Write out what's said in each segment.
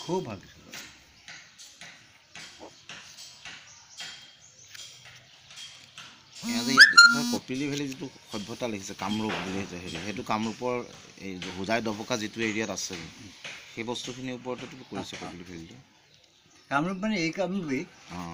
খুব কপিলী ভেলী যিটো সভ্যতা লিখিছে কামৰূপ বুলি হেৰি সেইটো কামৰূপৰ এই হোজাই দবকা যিটো এৰিয়াত আছে সেই বস্তুখিনিৰ ওপৰতো কৰিছে কপিলী ভেলীটো কামৰূপ মানে এই কামৰূপেই অঁ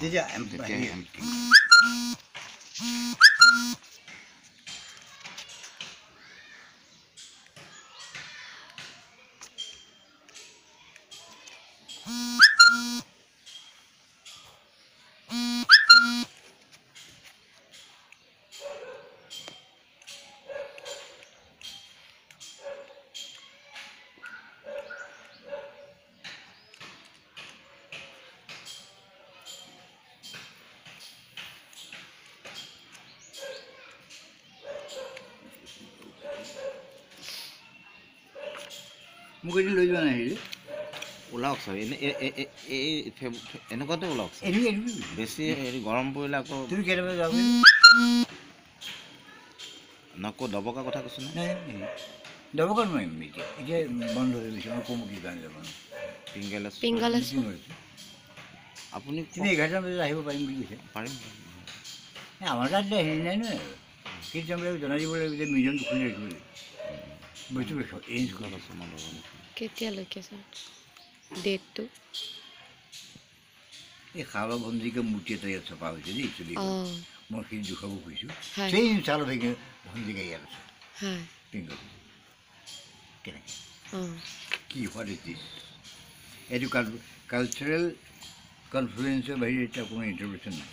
মোক এদিন লৈ যোৱা নাই হেৰি ওলাওক এ- এই এনেকুৱাতে ওলাওক বেছি হেৰি গৰম পৰিলে আকৌ তুমি কেতিয়াবা যাব নকৌ দবকা কথা কৈছোঁ নে নাই দবকাত নোৱাৰিম এতিয়া এতিয়া বন্ধ হৈ গৈছে মই ক'ম কি কাৰণে যাব পিংগেলেছ পিংগলেছ আপুনি তুমি এঘাৰটামান বজাত আহিব পাৰিম বুলি কৈছে পাৰিম আমাৰ তাত এতিয়া হেৰি নাই নহয় তেওঁবিলাকে জনাই দিব লাগিব যে মিউজিয়ামটো খুলি ৰাখিব লাগিব বস্তু এৰেঞ্জ কৰি ঠিক আছে মই ডেটটো এই শাল ভঞ্জিকা মূৰ্তি এটা ইয়াত চপা হৈছে দেই চলি মই সেই দেখুৱাব খুজিছোঁ সেই শাল ভঞ্জিকা ইয়াত আছে কেনেকৈ কি ইজ দিছ এইটো কালচাৰেল কনফ্লুৱেঞ্চৰ বাহিৰে এতিয়া কোনো ইণ্টাৰভেশ্যন নাই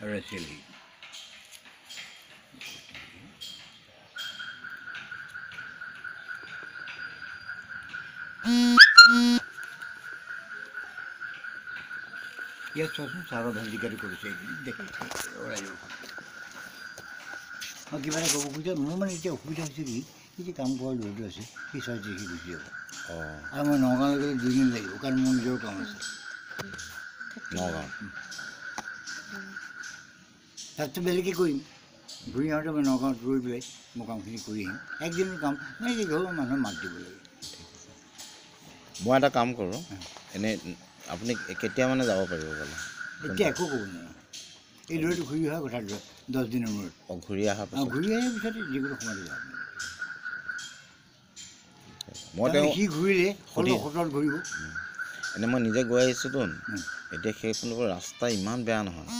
আৰু ৰাছিয়েল হেৰি ইয়াত চোৱাচোন চাৰৰ ভঞ্জিকাটো কৰিছে দেখি ওলাই যাব মই কিবা এটা ক'ব খুজিছোঁ মোৰ মানে এতিয়া অসুবিধা হৈছে কি এই যে কাম কৰা ল'ৰাটো আছে সি ছয় তাৰিখে গুচি যাব আৰু মই নগাঁৱলৈ গ'লে দুদিন লাগিব কাৰণ মোৰ নিজৰ কাম আছে নগাঁও তাততো বেলেগে কৰিম ঘূৰি আহোঁতে মই নগাঁৱত ৰৈ পেলাই মোৰ কামখিনি কৰি আহিম একদিনৰ কাম মানে কি ঘৰৰ মানুহক মাত দিব লাগে মই এটা কাম কৰোঁ এনেই আপুনি কেতিয়া মানে যাব পাৰিব গ'লে? এতিয়া একো ক'ব নোৱাৰোঁ। এই ল'ৰাটো ঘূৰি অহা কথা দহ দিনৰ মূৰত। অঁ ঘূৰি অহাৰ আৰু পাছত। ঘূৰি অহাৰ পিছতে যিকোনো সময়তে যাম মই তেওঁ সি ঘূৰিলে সোতৰত ঘূৰিব। এনেই মই নিজে গৈ আহিছোঁতো। এতিয়া পৰা ৰাস্তা ইমান বেয়া নহয়।